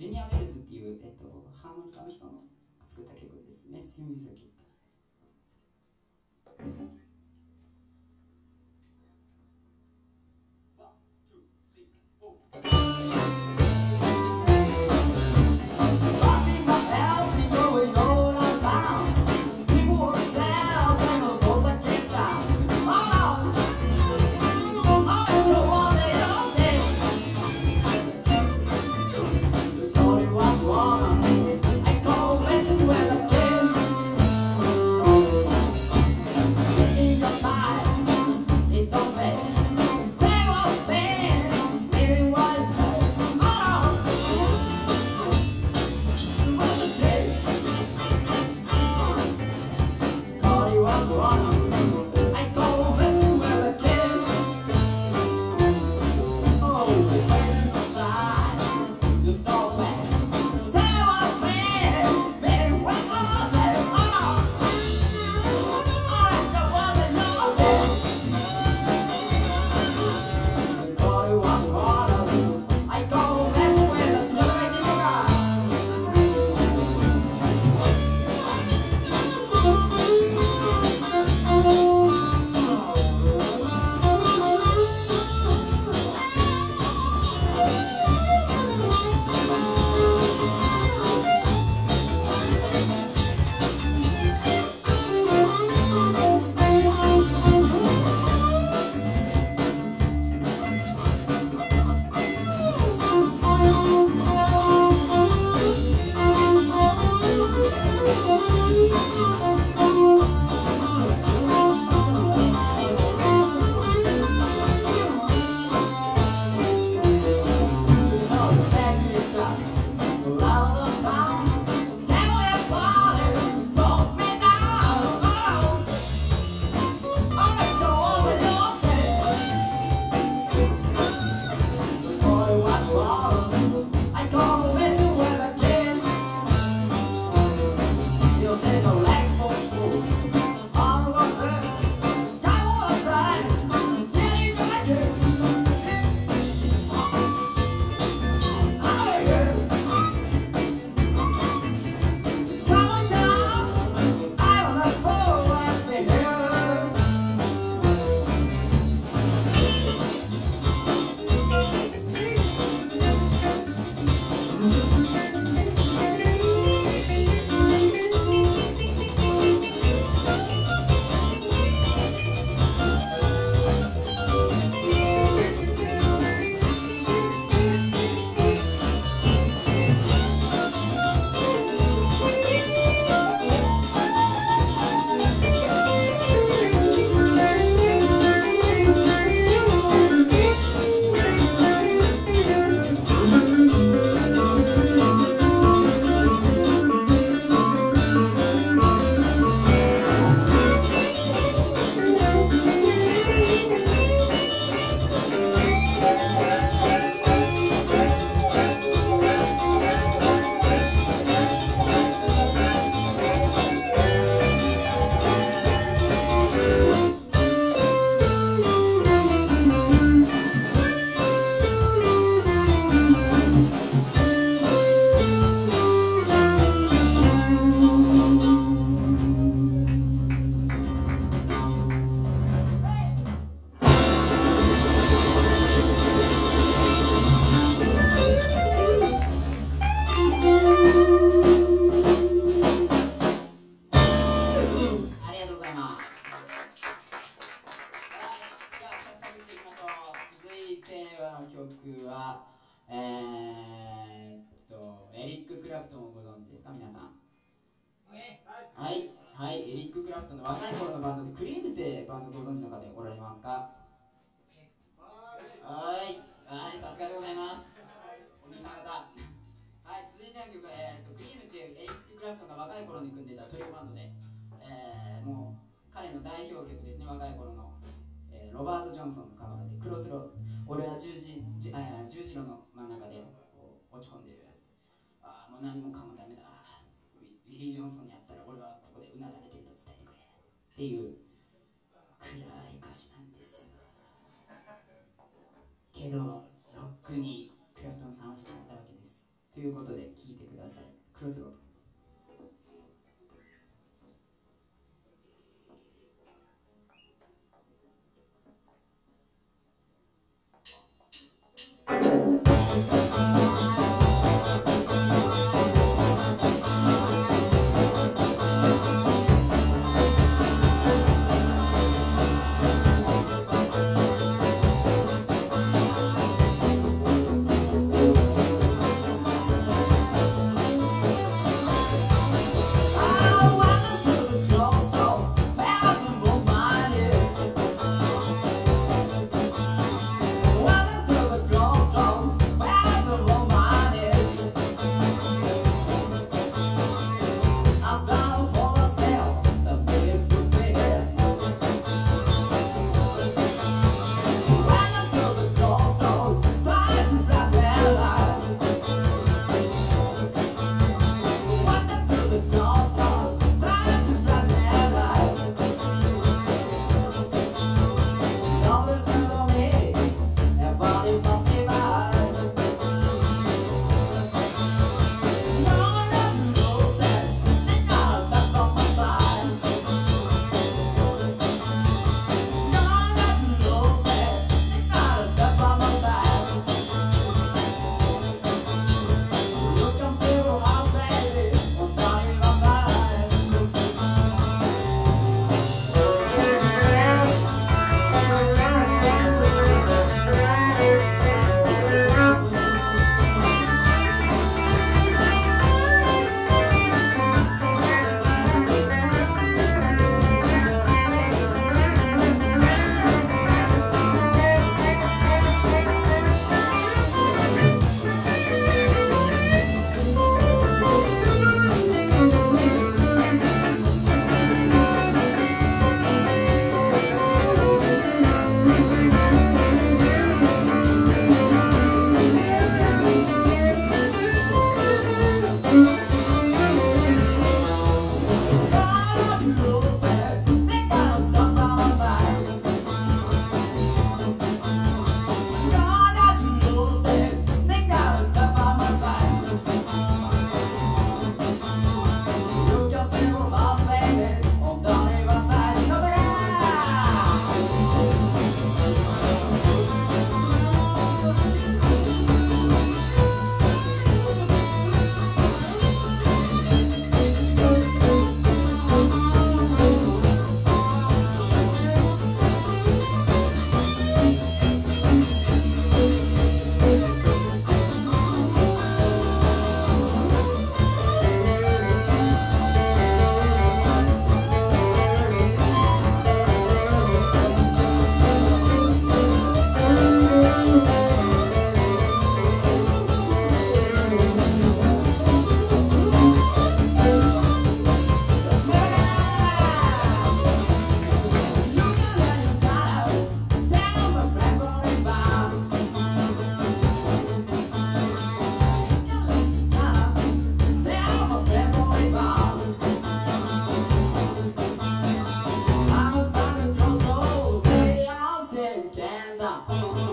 ジュニア・ウェルズっていう、えっと、ハーモニカの人の作った曲です。メッシュ・ミズキット。was one. 曲は、えー、っと、エリック・クラフトンをご存知ですか、皆さん。はい、はい、エリック・クラフトンの若い頃のバンドで、クリームってバンドご存知の方おられますか？はい、はい、さすがでございます。お兄さん方。はい、続いての曲は、えー、っと、クリームっていうエリック・クラフトンが若い頃に組んでたトリオバンドで、えー、もう彼の代表曲ですね、若い頃の。ロバート・ジョンソンのカバーで「クロスロード」俺は十字じ、十字路の真ん中でこう落ち込んでるああもう何もかもダメだ。ウィリー・ジョンソンに会ったら俺はここでうなだれてると伝えてくれ。っていう暗い歌詞なんですよ。けどロックにクラフトンさんはしちゃったわけです。ということで聞いてください。クロスロード Thank you.